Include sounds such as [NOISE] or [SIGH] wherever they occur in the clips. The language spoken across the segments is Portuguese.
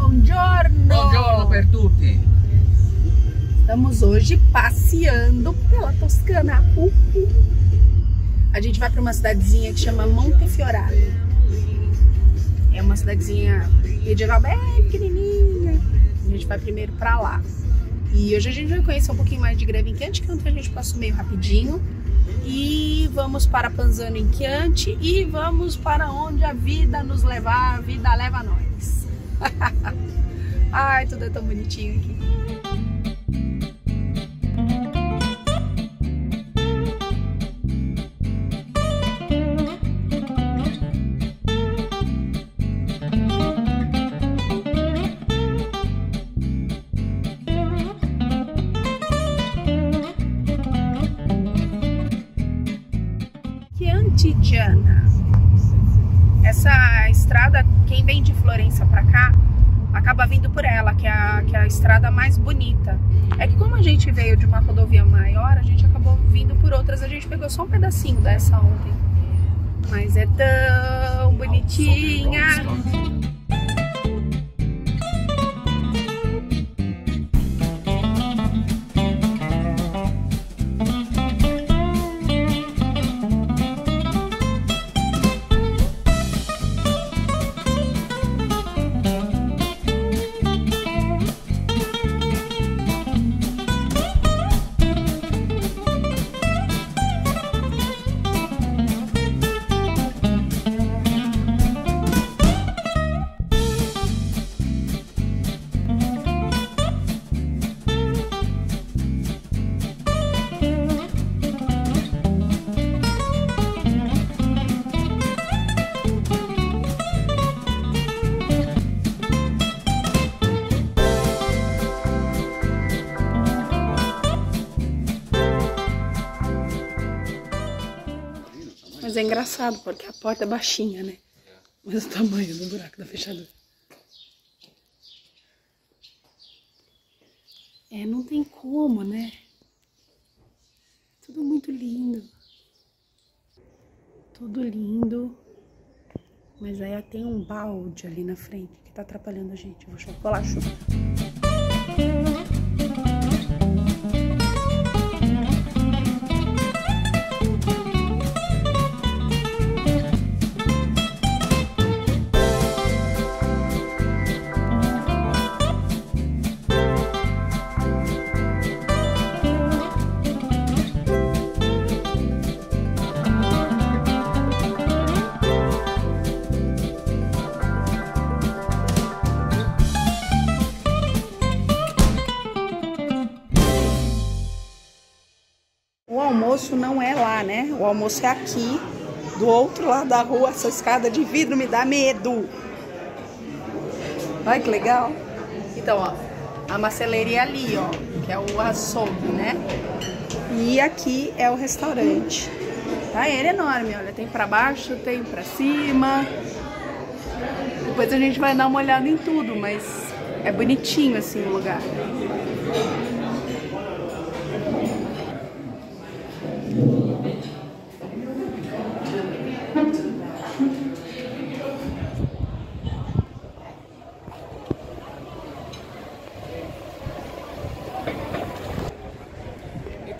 Buongiorno! Buongiorno per tutti! Estamos hoje passeando pela Toscana. Uh, uh. A gente vai para uma cidadezinha que chama Montefiorale. É uma cidadezinha medieval bem pequenininha. A gente vai primeiro para lá. E hoje a gente vai conhecer um pouquinho mais de Grevincante, que ontem a gente passou meio rapidinho. E vamos para Panzano em Chianti e vamos para onde a vida nos levar, a vida leva nós. [LAUGHS] Ai, tudo é tão bonitinho aqui. Florença para cá, acaba vindo por ela, que é, a, que é a estrada mais bonita. É que como a gente veio de uma rodovia maior, a gente acabou vindo por outras, a gente pegou só um pedacinho dessa ontem. Mas é tão bonitinha. Porque a porta é baixinha, né? Mas o tamanho do buraco da fechadura. É, não tem como, né? Tudo muito lindo. Tudo lindo. Mas aí tem um balde ali na frente que tá atrapalhando a gente. Eu vou colar a chuva. Almoço é aqui, do outro lado da rua. Essa escada de vidro me dá medo. Olha que legal. Então, ó, a maceleria ali, ó, que é o açougue, né? E aqui é o restaurante. Tá? Ele é enorme, olha, tem pra baixo, tem pra cima. Depois a gente vai dar uma olhada em tudo, mas é bonitinho assim o lugar.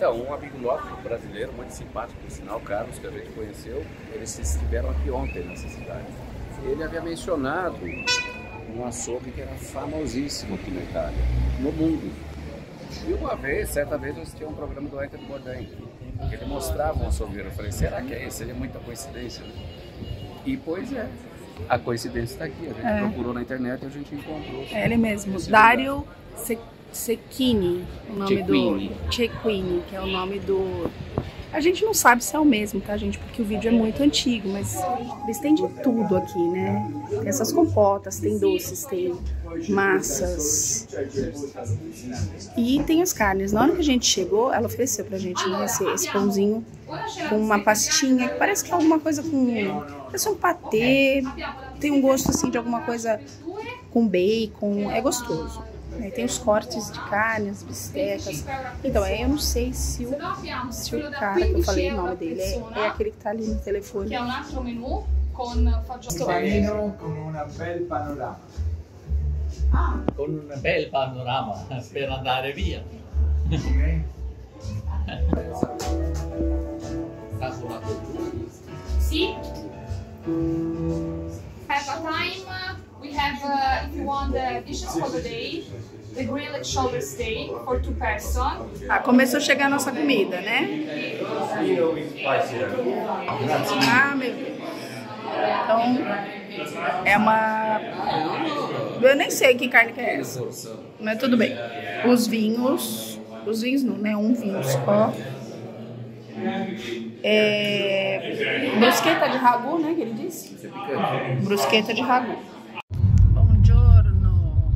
Então, um amigo nosso, brasileiro, muito simpático, por sinal, Carlos, que a gente conheceu, eles estiveram aqui ontem nessa cidade. Ele havia mencionado um açougue que era famosíssimo aqui na Itália, no mundo. E uma vez, certa vez, eu assisti a um programa do Héctor Bourdain, que ele mostrava um açougueiro. Eu falei, será que é esse? Seria muita coincidência, né? E pois é, a coincidência está aqui. A gente É. procurou na internet e a gente encontrou. É ele mesmo, Dario Se- Cecchini, o nome Cecchini. do Cecchini, que é o nome do A gente não sabe se é o mesmo, tá, gente? Porque o vídeo é muito antigo, mas eles têm de tudo aqui, né? Essas compotas, tem doces, tem massas. E tem as carnes. Na hora que a gente chegou, ela ofereceu pra gente né, esse, esse pãozinho com uma pastinha, que parece que é alguma coisa com. Parece um patê. Tem um gosto assim de alguma coisa com bacon. É gostoso. Aí tem os cortes de carne, as bistecas. Então, aí eu não sei se o, se o cara que eu falei o nome dele é, é aquele que tá ali no telefone. che è un altro menù con fagioli Panino con un bel panorama. con un bel panorama [LAUGHS] per andare via. Sta sulla a time. We have, uh, if you want the dishes for the day, the grilled shoulder steak for two person. Ah, começou a chegar a nossa comida, né? Ah, meu Deus. Então, é uma... Eu nem sei que carne que é essa, mas tudo bem. Os vinhos, os vinhos não, né? Um vinho só. É... Brusqueta de ragu, né, que ele disse? Brusqueta de ragu. Buongiorno.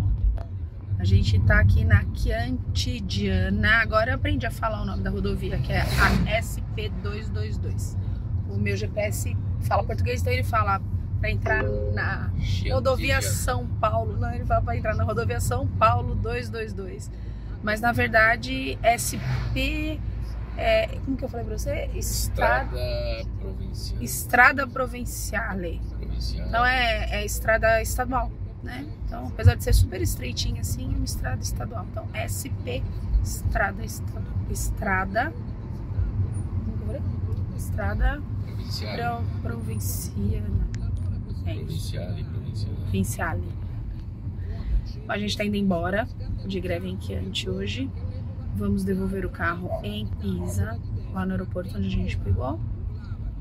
A gente tá aqui na Chiantidiana. Agora eu aprendi a falar o nome da rodovia, que é a SP222. O meu GPS fala português, então ele fala para entrar na rodovia São Paulo. Não, ele fala para entrar na rodovia São Paulo 222. Mas na verdade, SP é, como que eu falei pra você? Estrada Provincial. Estrada Provinciale. Provincial. Então é, é estrada estadual, né? Então, apesar de ser super estreitinha assim, é uma estrada estadual. Então, SP Estrada. Estrada. Falei? Estrada Provincial. Pro, Provinciana. É isso. Provincial e provincial. Provinciale. A gente tá indo embora de greve em Chianti hoje. Vamos devolver o carro em Pisa, lá no aeroporto onde a gente pegou.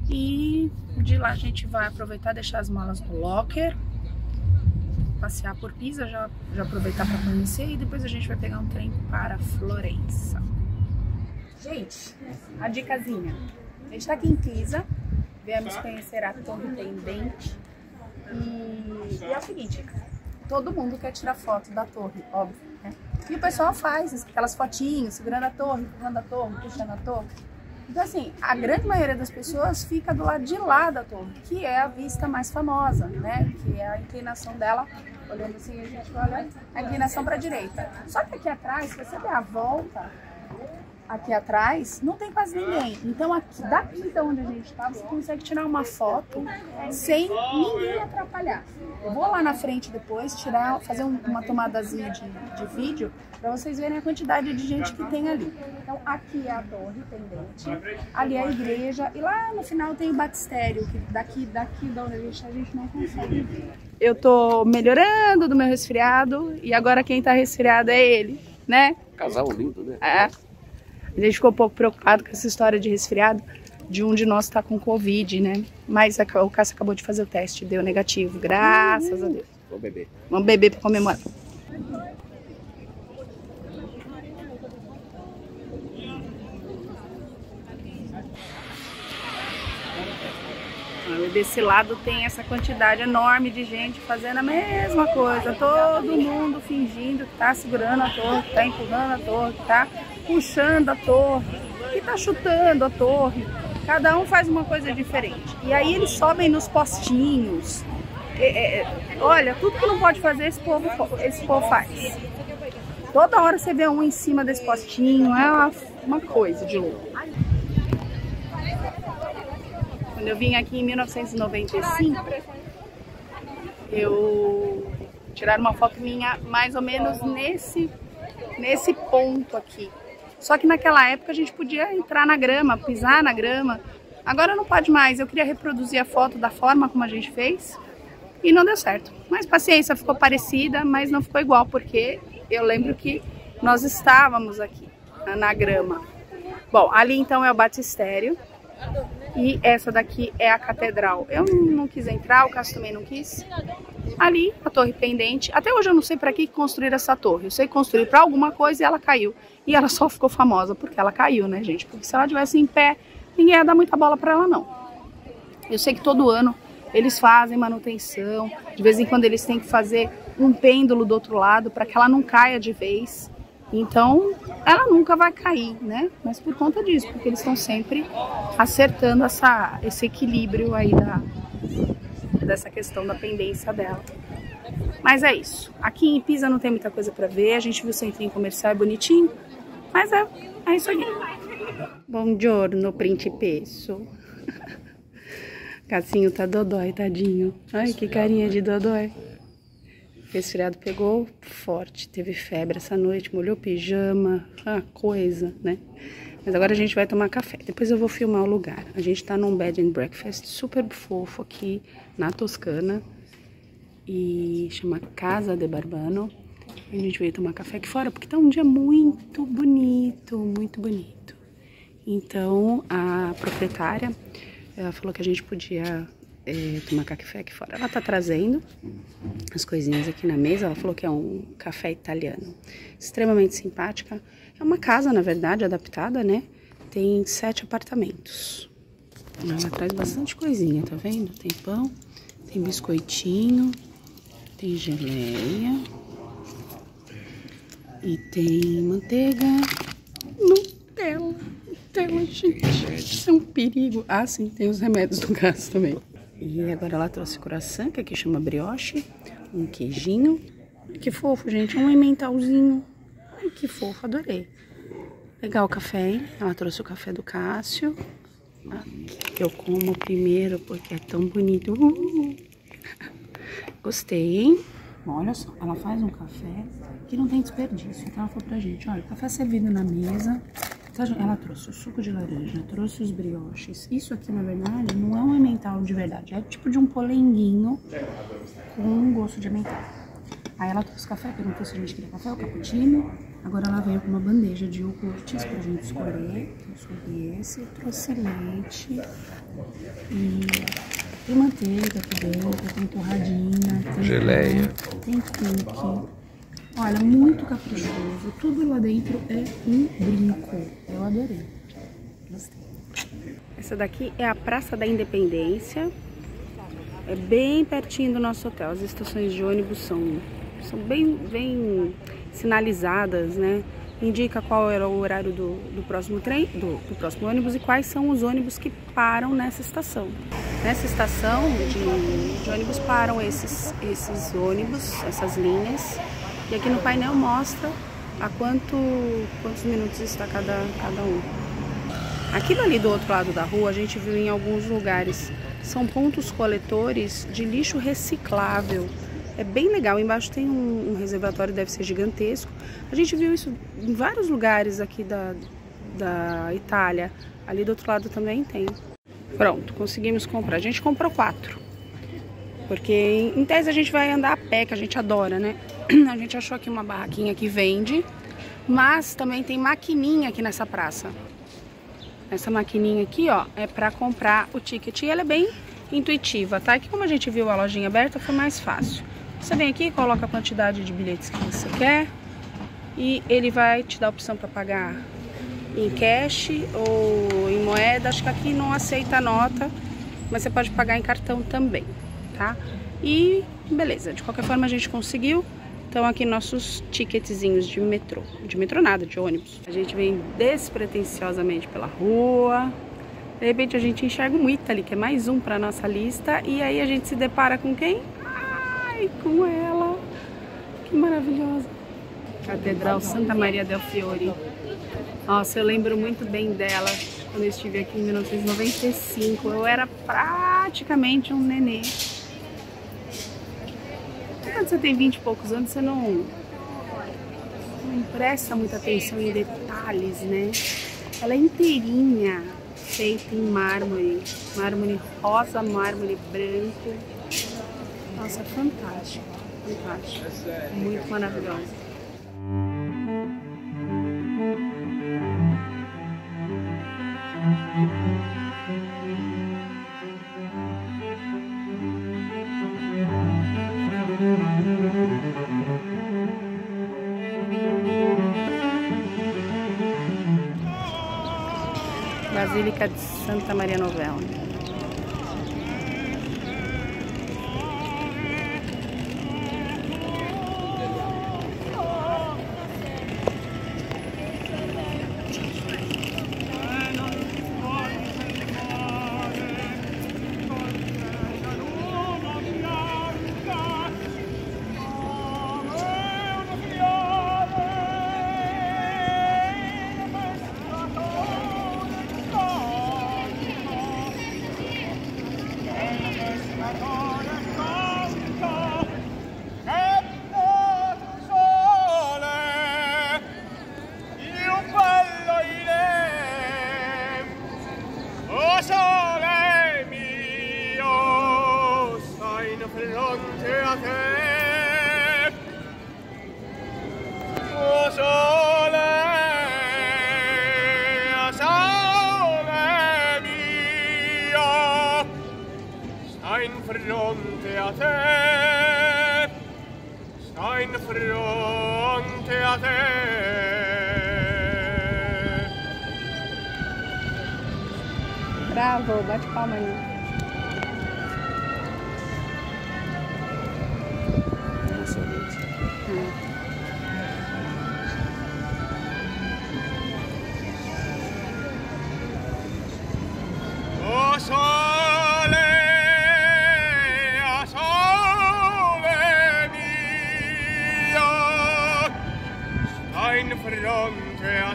E de lá a gente vai aproveitar deixar as malas no locker, passear por Pisa, já, já aproveitar para conhecer e depois a gente vai pegar um trem para Florença. Gente, a dicasinha. A gente tá aqui em Pisa, viemos conhecer a Torre Pendente e, e é o seguinte, todo mundo quer tirar foto da torre, óbvio, né? E o pessoal faz aquelas fotinhas, segurando a torre, empurrando a torre, puxando a torre. Então, assim, a grande maioria das pessoas fica do lado de lá da torre, que é a vista mais famosa, né? Que é a inclinação dela, olhando assim, a gente olha a inclinação para a direita. Só que aqui atrás, se você der a volta, aqui atrás, não tem quase ninguém. Então, aqui, daqui de onde a gente está, você consegue tirar uma foto sem ninguém atrapalhar. Eu vou lá na frente depois, tirar, fazer um- uma tomadazinha de, de vídeo para vocês verem a quantidade de gente que tem ali. Então, aqui é a torre pendente, ali é a igreja e lá no final tem o batistério, que daqui, daqui de onde a gente está, a gente não consegue ver. Eu tô melhorando do meu resfriado e agora quem tá resfriado é ele, né? Casal lindo, né? É. A gente ficou um pouco preocupado com essa história de resfriado, de um de nós tá com Covid, né? Mas a- o Cássio acabou de fazer o teste, deu negativo, graças a Deus. Vou beber. Vamos beber pra comemorar. Desse lado tem essa quantidade enorme de gente fazendo a mesma coisa. Todo mundo fingindo que tá segurando a torre, que tá empurrando a torre, que tá puxando a torre, que tá chutando a torre. Cada um faz uma coisa diferente. E aí eles sobem nos postinhos. É, é, olha, tudo que não pode fazer esse povo, esse povo faz. Toda hora você vê um em cima desse postinho, é uma, uma coisa de louco. Quando eu vim aqui em 1995, eu tiraram uma foto minha mais ou menos nesse, nesse ponto aqui. Só que naquela época a gente podia entrar na grama, pisar na grama. Agora não pode mais. Eu queria reproduzir a foto da forma como a gente fez e não deu certo. Mas paciência, ficou parecida, mas não ficou igual, porque eu lembro que nós estávamos aqui na grama. Bom, ali então é o batistério e essa daqui é a catedral. Eu não quis entrar, o Cássio também não quis. Ali, a torre pendente. Até hoje eu não sei para que construíram essa torre. Eu sei construir para alguma coisa e ela caiu. E ela só ficou famosa porque ela caiu, né, gente? Porque se ela tivesse em pé, ninguém ia dar muita bola para ela, não. Eu sei que todo ano eles fazem manutenção. De vez em quando eles têm que fazer um pêndulo do outro lado para que ela não caia de vez. Então, ela nunca vai cair, né? Mas por conta disso, porque eles estão sempre acertando essa, esse equilíbrio aí da, dessa questão da pendência dela. Mas é isso. Aqui em Pisa não tem muita coisa para ver. A gente viu o centrinho comercial, é bonitinho. Mas é, é isso aqui. Buongiorno, principesso. [LAUGHS] Cassinho tá dodói, tadinho. Ai, que carinha de dodói. Resfriado pegou forte, teve febre essa noite, molhou pijama, a coisa, né? Mas agora a gente vai tomar café. Depois eu vou filmar o lugar. A gente tá num bed and breakfast super fofo aqui na Toscana. E chama Casa de Barbano. E a gente veio tomar café aqui fora porque tá um dia muito bonito, muito bonito. Então a proprietária ela falou que a gente podia é, tomar café aqui fora. Ela tá trazendo as coisinhas aqui na mesa. Ela falou que é um café italiano, extremamente simpática. É uma casa, na verdade, adaptada, né? Tem sete apartamentos. Ela traz bastante coisinha, tá vendo? Tem pão, tem biscoitinho, tem geleia e tem manteiga, Nutella. Nutella, gente, isso é um perigo. Ah, sim, tem os remédios do gás também. E agora ela trouxe coração, que aqui chama brioche, um queijinho. Que fofo, gente, um emmentalzinho. Ai, que fofo, adorei. Legal o café, hein? Ela trouxe o café do Cássio. Aqui eu como primeiro porque é tão bonito. Uh! Gostei, hein? Olha só, ela faz um café que não tem desperdício. Então ela falou pra gente, olha, café servido na mesa. Ela trouxe o suco de laranja, trouxe os brioches. Isso aqui, na verdade, não é um emmental de verdade. É tipo de um polenguinho com gosto de emmental. Aí ela trouxe café, perguntou se a gente queria café ou cappuccino. Agora ela veio com uma bandeja de iogurtes pra gente escolher. Eu escolhi esse, trouxe leite e tem manteiga aqui dentro, tem torradinha, tem Geleia. tem cookie. Olha, muito caprichoso. Tudo lá dentro é um brinco. Eu adorei. Gostei. Essa daqui é a Praça da Independência. É bem pertinho do nosso hotel. As estações de ônibus são, são bem, bem sinalizadas, né? Indica qual era o horário do, do próximo trem, do, do próximo ônibus e quais são os ônibus que param nessa estação. Nessa estação de, de ônibus param esses, esses ônibus, essas linhas. E aqui no painel mostra a quanto, quantos minutos está cada, cada um. Aqui ali do outro lado da rua a gente viu em alguns lugares. São pontos coletores de lixo reciclável. É bem legal. Embaixo tem um, um reservatório, deve ser gigantesco. A gente viu isso em vários lugares aqui da, da Itália. Ali do outro lado também tem. Pronto, conseguimos comprar. A gente comprou quatro. Porque em tese a gente vai andar a pé, que a gente adora, né? [CLEARS THROAT] A gente achou aqui uma barraquinha que vende, mas também tem maquininha aqui nessa praça. Essa maquininha aqui, ó, é pra comprar o ticket e ela é bem intuitiva, tá? Que como a gente viu a lojinha aberta, foi mais fácil. Você vem aqui, coloca a quantidade de bilhetes que você quer e ele vai te dar a opção para pagar em cash ou em moeda. Acho que aqui não aceita nota, mas você pode pagar em cartão também, tá? E beleza, de qualquer forma a gente conseguiu. Então aqui nossos ticketzinhos de metrô, de metrô nada, de ônibus. A gente vem despretensiosamente pela rua. De repente a gente enxerga um Italy, que é mais um para nossa lista, e aí a gente se depara com quem? Ai, com ela. Que maravilhosa. Catedral Santa Maria del Fiore. Nossa, eu lembro muito bem dela quando eu estive aqui em 1995. Eu era praticamente um nenê quando você tem 20 e poucos anos, você não, não presta muita atenção em detalhes, né? Ela é inteirinha, feita em mármore, mármore rosa, mármore branco. Nossa, é fantástico, fantástico, muito maravilhosa. Basílica de Santa Maria Novella. In fronte a te. Bravo, bate palma aí. Nossa, gente.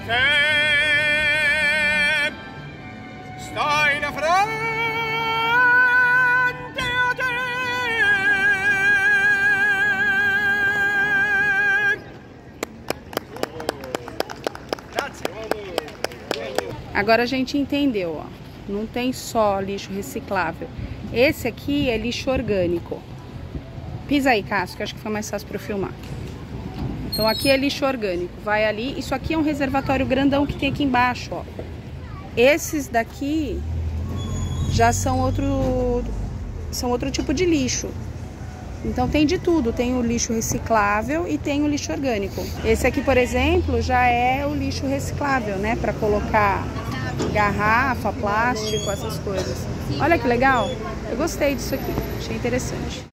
Fronte a te. Sta in fronte a te. Agora a gente entendeu, ó. Não tem só lixo reciclável. Esse aqui é lixo orgânico. Pisa aí, Cássio, que acho que foi mais fácil para eu filmar. Então aqui é lixo orgânico. Vai ali. Isso aqui é um reservatório grandão que tem aqui embaixo, ó. Esses daqui já são outro são outro tipo de lixo. Então tem de tudo, tem o lixo reciclável e tem o lixo orgânico. Esse aqui, por exemplo, já é o lixo reciclável, né, para colocar garrafa, plástico, essas coisas. Olha que legal. Eu gostei disso aqui, achei interessante.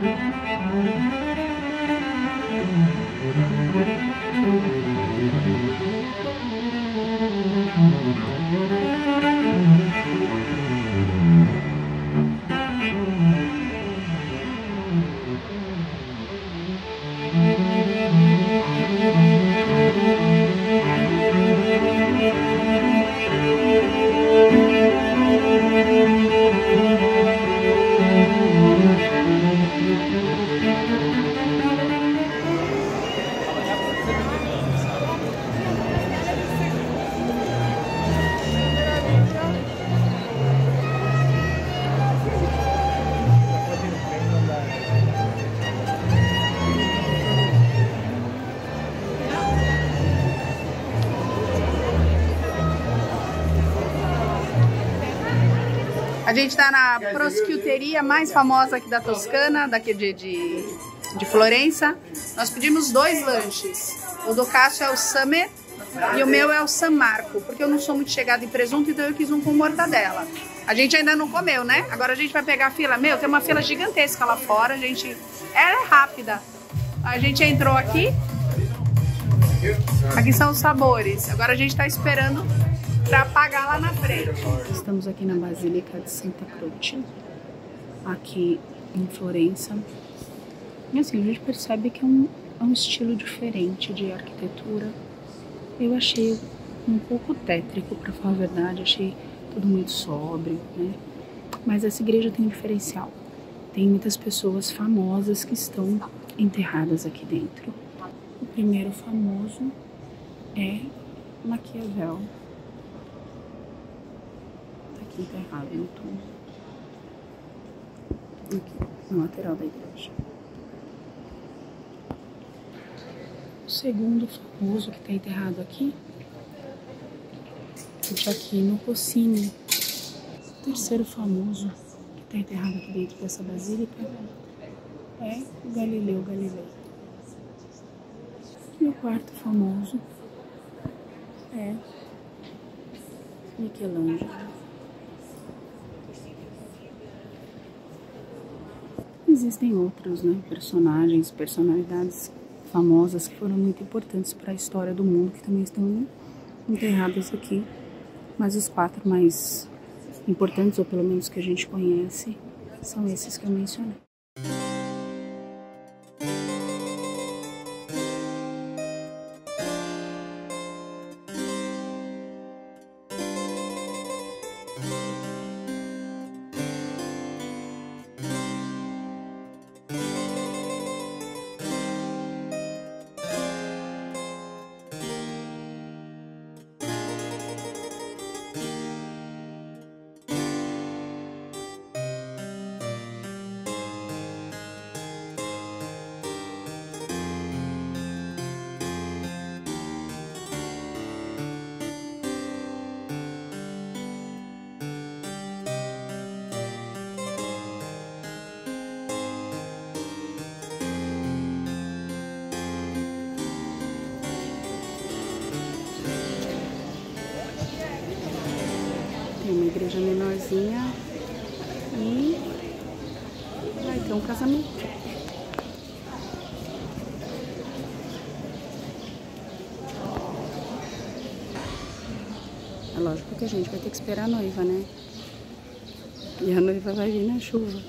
Thank you. Gente tá na prosciuteria mais famosa aqui da Toscana, daqui de, de, de Florença. Nós pedimos dois lanches. O do Cássio é o Summer e o meu é o San Marco, porque eu não sou muito chegada em presunto, então eu quis um com mortadela. A gente ainda não comeu, né? Agora a gente vai pegar a fila. Meu, tem uma fila gigantesca lá fora, a gente... Ela é rápida. A gente entrou aqui. Aqui são os sabores. Agora a gente tá esperando para pagar lá na frente. Estamos aqui na Basílica de Santa Croce, aqui em Florença. E assim, a gente percebe que é um, é um estilo diferente de arquitetura. Eu achei um pouco tétrico, para falar a verdade. Achei tudo muito sóbrio, né? Mas essa igreja tem um diferencial. Tem muitas pessoas famosas que estão enterradas aqui dentro. O primeiro famoso é Maquiavel, aqui enterrado no túmulo. Aqui, na lateral da igreja. O segundo famoso que está enterrado aqui é Giaquino Rossini. O terceiro famoso que está enterrado aqui dentro dessa basílica é Galileu Galilei. E o quarto famoso é Michelangelo. Existem outros, né, personagens, personalidades famosas que foram muito importantes para a história do mundo, que também estão enterradas aqui. Mas os quatro mais importantes, ou pelo menos que a gente conhece, são esses que eu mencionei. Igreja menorzinha e vai ter um casamento. É lógico que a gente vai ter que esperar a noiva, né? E a noiva vai vir na chuva.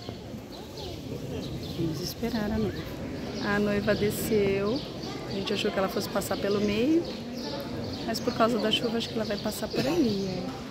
Vamos esperar a noiva. A noiva desceu. A gente achou que ela fosse passar pelo meio. Mas por causa da chuva, acho que ela vai passar por ali.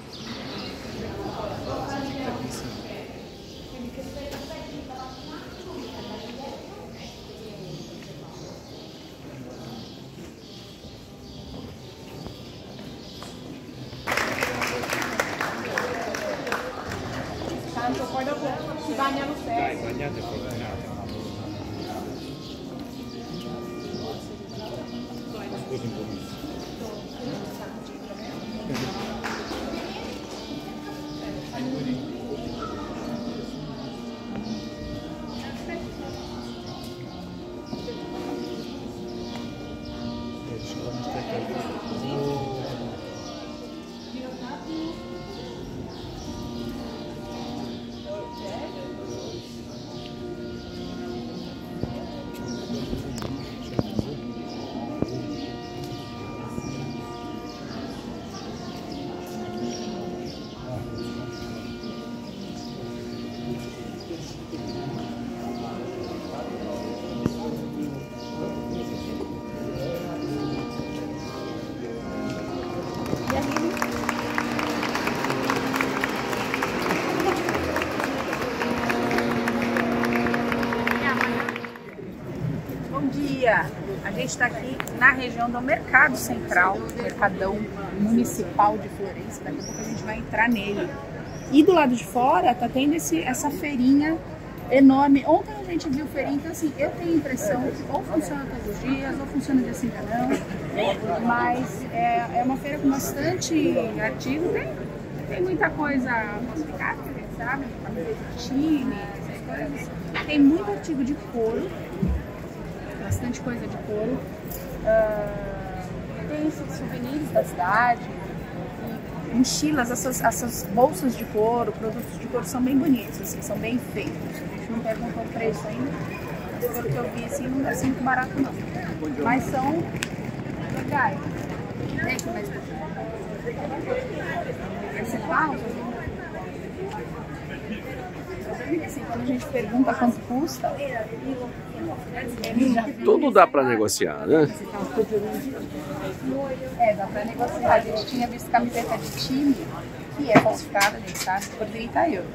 Está aqui na região do Mercado Central, Mercadão Municipal de Florença. Daqui a pouco a gente vai entrar nele. E do lado de fora tá tendo esse, essa feirinha enorme. Ontem a gente viu feirinha, então assim, eu tenho a impressão que ou funciona todos os dias, ou funciona de assim não. Mas é, é uma feira com bastante artigo. Tem, tem muita coisa complicada, sabe? Tem muito artigo de couro bastante coisa de couro. Uh, tem souvenirs da cidade, mochilas, essas, essas bolsas de couro, produtos de couro são bem bonitos, assim, são bem feitos. A gente não perguntou o preço ainda, mas pelo que eu vi, assim, não deve ser muito barato não. Mas são legais. Vem aqui mais Esse assim, quando a gente pergunta quanto custa, Tudo dá para negociar, né? É, dá para negociar. A gente tinha visto camiseta de time, que é falsificada, a gente sabe, por 30 euros.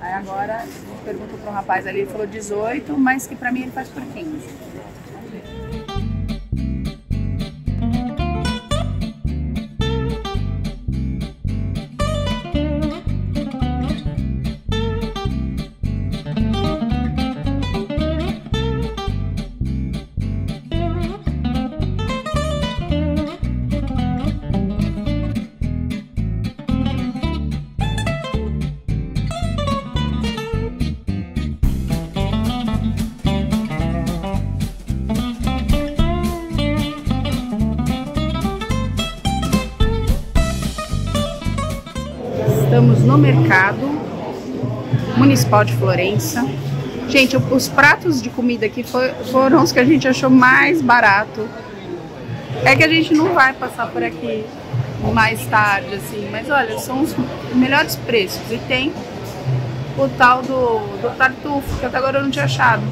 Aí agora, a gente pergunta para um rapaz ali, ele falou 18, mas que para mim ele faz por 15. Mercado municipal de Florença. Gente, os pratos de comida aqui foram os que a gente achou mais barato. É que a gente não vai passar por aqui mais tarde, assim. Mas olha, são os melhores preços. E tem o tal do, do tartufo, que até agora eu não tinha achado.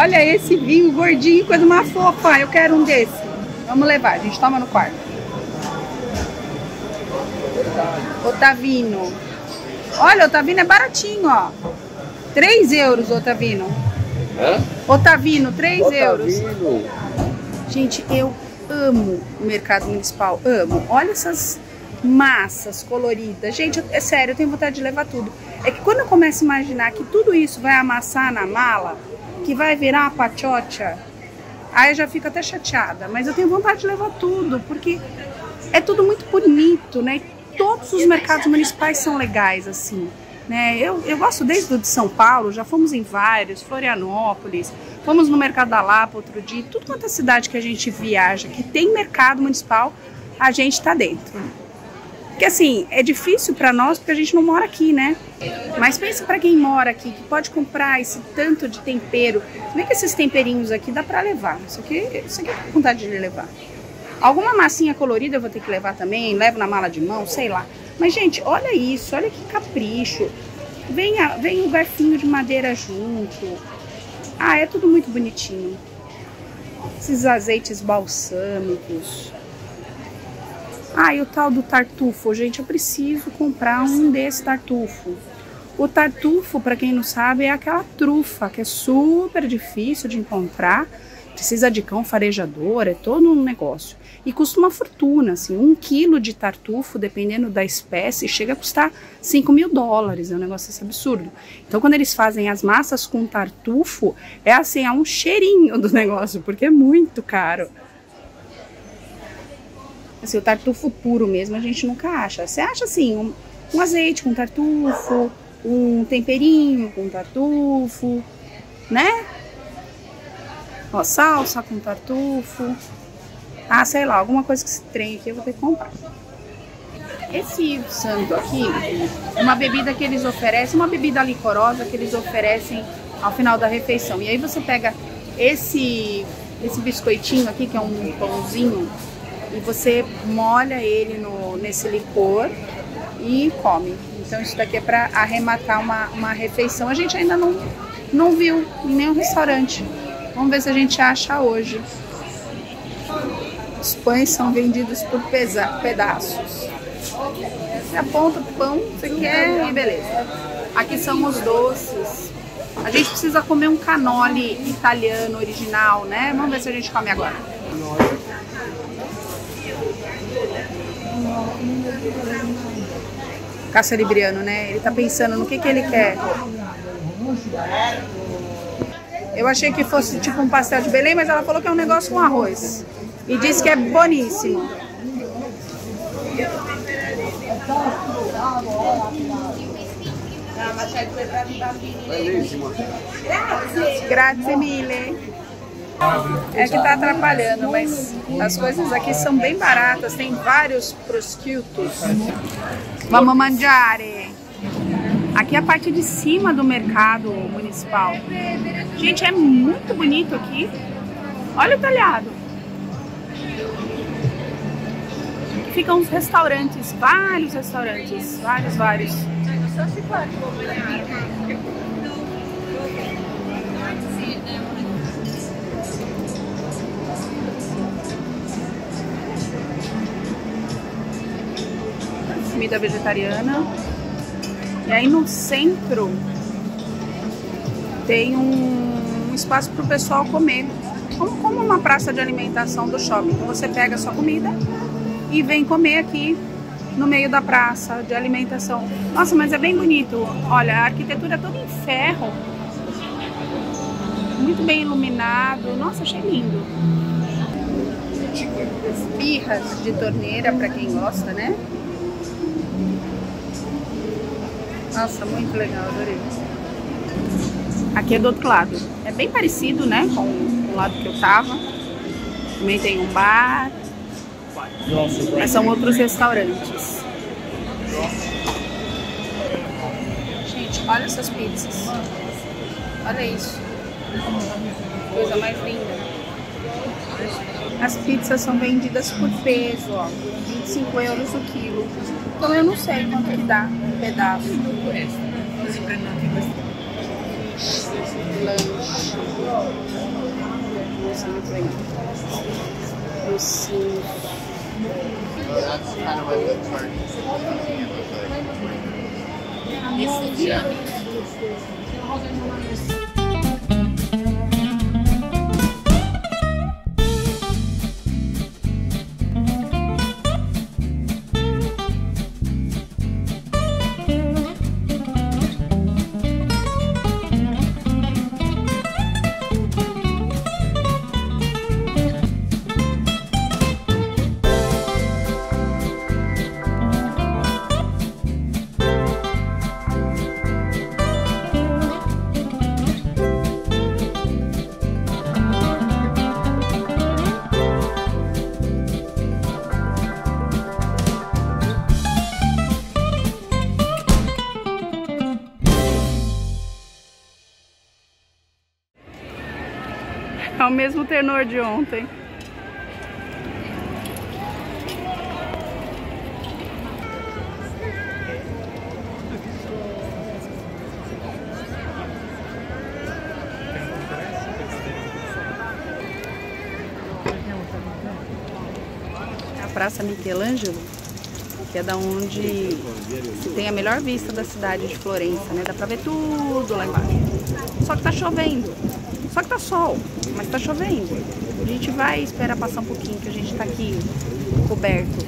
Olha esse vinho gordinho, coisa mais fofa. Eu quero um desse. Vamos levar, a gente toma no quarto. Otavino. Olha, Otavino é baratinho, ó. 3 euros, Otavino. Hã? Otavino, 3 euros. Otavino. Gente, eu amo o mercado municipal, amo. Olha essas massas coloridas. Gente, é sério, eu tenho vontade de levar tudo. É que quando eu começo a imaginar que tudo isso vai amassar na mala, que vai virar uma pachocha, aí eu já fico até chateada. Mas eu tenho vontade de levar tudo, porque é tudo muito bonito, né? Todos os mercados municipais são legais, assim. Né? Eu, eu gosto desde o de São Paulo, já fomos em vários, Florianópolis, fomos no Mercado da Lapa outro dia, tudo quanto é cidade que a gente viaja, que tem mercado municipal, a gente está dentro. Porque assim, é difícil para nós porque a gente não mora aqui, né? Mas pensa para quem mora aqui, que pode comprar esse tanto de tempero. Se bem que esses temperinhos aqui dá para levar. Isso aqui, isso aqui com vontade de levar. Alguma massinha colorida eu vou ter que levar também, levo na mala de mão, sei lá. Mas, gente, olha isso, olha que capricho. Vem, a- vem o garfinho de madeira junto. Ah, é tudo muito bonitinho. Esses azeites balsâmicos. Ah, e o tal do tartufo. Gente, eu preciso comprar um desse tartufo. O tartufo, para quem não sabe, é aquela trufa que é super difícil de encontrar. Precisa de cão farejador, é todo um negócio. E custa uma fortuna, assim, um quilo de tartufo, dependendo da espécie, chega a custar 5 mil dólares, é um negócio assim, absurdo. Então, quando eles fazem as massas com tartufo, é assim, é um cheirinho do [LAUGHS] negócio, porque é muito caro. Assim, o tartufo puro mesmo a gente nunca acha. Você acha assim, um, um azeite com tartufo, um temperinho com tartufo, né? Ó, salsa com tartufo. Ah, sei lá, alguma coisa que esse trem aqui eu vou ter que comprar. Esse santo aqui uma bebida que eles oferecem, uma bebida licorosa que eles oferecem ao final da refeição. E aí você pega esse, esse biscoitinho aqui, que é um pãozinho, e você molha ele no, nesse licor e come. Então isso daqui é para arrematar uma, uma refeição. A gente ainda não, não viu em nenhum restaurante. Vamos ver se a gente acha hoje. Os pães são vendidos por pedaços. Você aponta o pão você quer e beleza. Aqui são os doces. A gente precisa comer um canole italiano original, né? Vamos ver se a gente come agora. Cássio Libriano, né? Ele tá pensando no que que ele quer. Eu achei que fosse tipo um pastel de Belém, mas ela falou que é um negócio com arroz. E disse que é boníssimo. Grazie mille. É que tá atrapalhando, mas as coisas aqui são bem baratas. Tem vários prosciutos. Vamos mangiare. Aqui é a parte de cima do mercado municipal. Gente, é muito bonito aqui. Olha o talhado. Aqui ficam os restaurantes, vários restaurantes, vários, vários. Comida vegetariana. E aí no centro tem um, espaço para o pessoal comer, como, como uma praça de alimentação do shopping. Então você pega a sua comida e vem comer aqui no meio da praça de alimentação. Nossa, mas é bem bonito. Olha, a arquitetura é toda em ferro. Muito bem iluminado. Nossa, achei lindo. Birras de torneira para quem gosta, né? Nossa, muito legal, adorei. Aqui é do outro lado. É bem parecido, né, com o lado que eu tava. Também tem um bar. Mas são outros restaurantes. Gente, olha essas pizzas. Olha isso. Coisa mais linda. As pizzas são vendidas por peso, ó. 25 euros o quilo. Então eu não sei quanto que dá um pedaço. Lanche. Legal. Docinhos. O mesmo tenor de ontem. A Praça Michelangelo, que é da onde tem a melhor vista da cidade de Florença, né? Dá pra ver tudo lá embaixo. Só que tá chovendo. Só que tá sol, tá chovendo. A gente vai esperar passar um pouquinho, que a gente tá aqui coberto.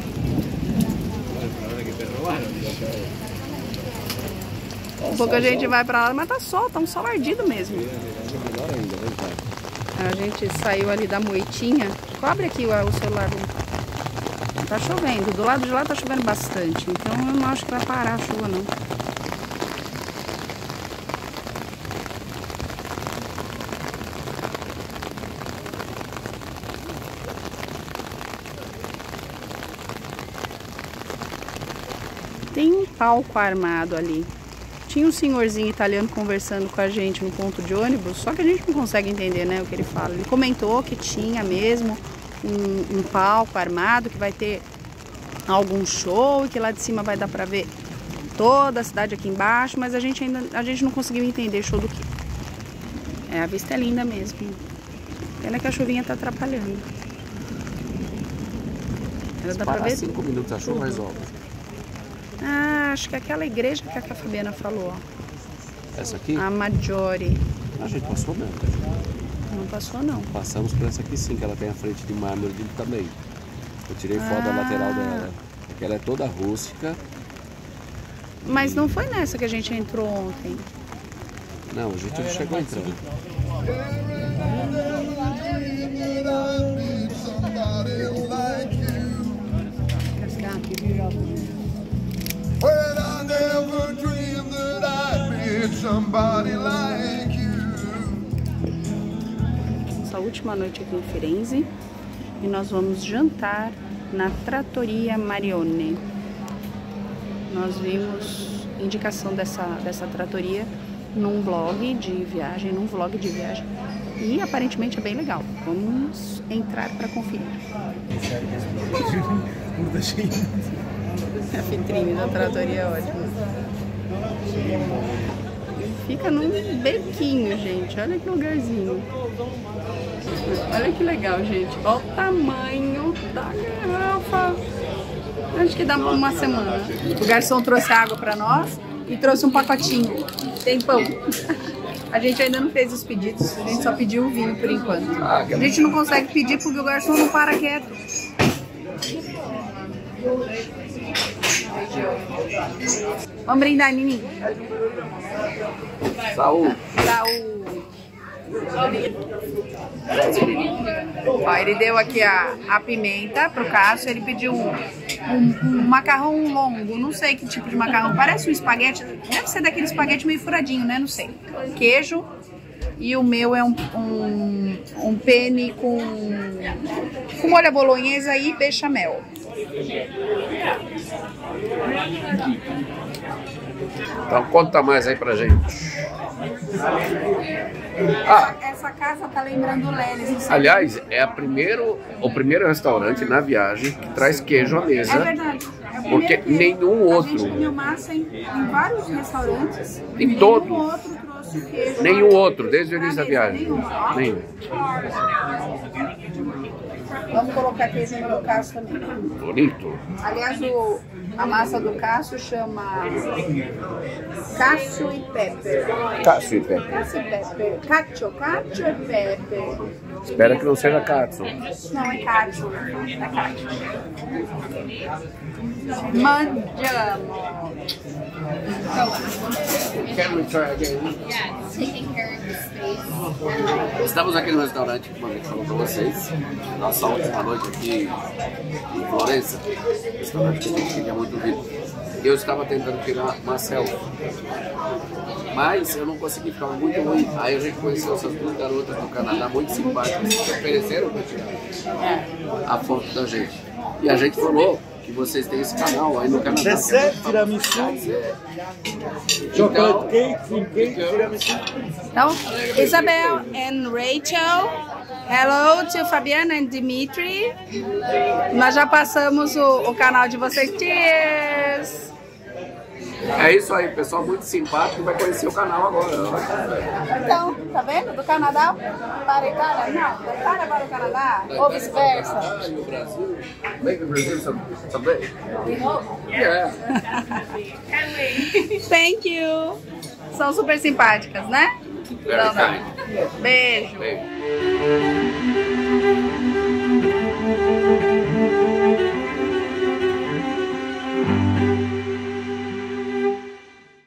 Um pouco a gente vai pra lá, mas tá sol, tá um sol ardido mesmo. A gente saiu ali da moitinha. Cobre aqui o celular. Tá chovendo. Do lado de lá tá chovendo bastante. Então eu não acho que vai parar a chuva não. Tem um palco armado ali. Tinha um senhorzinho italiano conversando com a gente no ponto de ônibus, só que a gente não consegue entender né, o que ele fala. Ele comentou que tinha mesmo um, um palco armado, que vai ter algum show e que lá de cima vai dar pra ver toda a cidade aqui embaixo, mas a gente ainda a gente não conseguiu entender show do que. É, a vista é linda mesmo. Pena que a chuvinha tá atrapalhando. Ela dá pra ver cinco minutos a chuva resolve. Acho que é aquela igreja que a Fabiana falou. Essa aqui, A Maggiore. a gente passou mesmo. Não passou não. Passamos por essa aqui sim, que ela tem a frente de mármore também. Eu tirei foto da Ah. lateral dela. Ela é toda rústica. Mas não foi nessa que a gente entrou ontem. Não, a gente não chegou entrando. Well, Nossa última noite aqui em Firenze. E nós vamos jantar na Trattoria Marione. Nós vimos indicação dessa, dessa tratoria num blog de viagem, num vlog de viagem. E aparentemente é bem legal. Vamos entrar para conferir. [LAUGHS] A vitrine da tratoria é ótima. Fica num bequinho, gente. Olha que lugarzinho. Olha que legal, gente. Olha o tamanho da garrafa. Acho que dá uma semana. O garçom trouxe água pra nós e trouxe um pacotinho. Tem pão. A gente ainda não fez os pedidos, a gente só pediu o vinho por enquanto. A gente não consegue pedir porque o garçom não para quieto. Vamos brindar, Nini. Saúde. Saúde. Ó, ele deu aqui a, a pimenta pro Cássio, ele pediu um, um- um macarrão longo, não sei que tipo de macarrão, parece um espaguete, deve ser daquele espaguete meio furadinho, né? Não sei. Queijo e o meu é um, um, um penne com, com molho à bolonhesa e bechamel. Então conta mais aí pra gente. Ah, Essa casa tá lembrando o Leles, aliás, é a primeiro, o primeiro restaurante na viagem que traz queijo à É mesa. verdade. É Porque nenhum A outro. gente comeu massa em, em vários restaurantes. Em nenhum todos. outro trouxe queijo. Nenhum outro, desde o início da viagem. nenhum. Nenhum. Vamos colocar queijo no meu Cássio também. Bonito. Aliás, o, a massa do Cássio chama Cássio e Pepper. Cássio e Pepe. Cássio e Pepper. Cacio, Cacio e Pepper. Espera que não seja Katsu. Não, é Cássio. É Cássio. Mangiamo. Can we try again? taking care of the space. Estamos aqui no restaurante, como a gente falou pra vocês. Nossa última noite aqui em Florença. Restaurante que a gente queria muito vir. Eu estava tentando tirar uma selfie. Mas eu não consegui, ficava muito ruim. Aí a gente conheceu essas duas garotas do Canadá muito simpáticas que ofereceram para tirar a foto da gente. E a gente falou que vocês têm esse canal aí no Canadá. Dessert, tiramisu, chocolate cake, cream cake, tiramisu. Então, Isabel and Rachel. Hello to Fabiana and Dimitri. Nós já passamos o, o canal de vocês. Cheers! É isso aí, pessoal muito simpático vai conhecer o canal agora. Então, tá vendo? Do Canadá para a Itália? Não, da Itália para o Canadá. Ou vice-versa. E o Brasil, maybe Brasil some- someday. Yeah. Thank you. São super simpáticas, né? Very. Beijo. Beijo.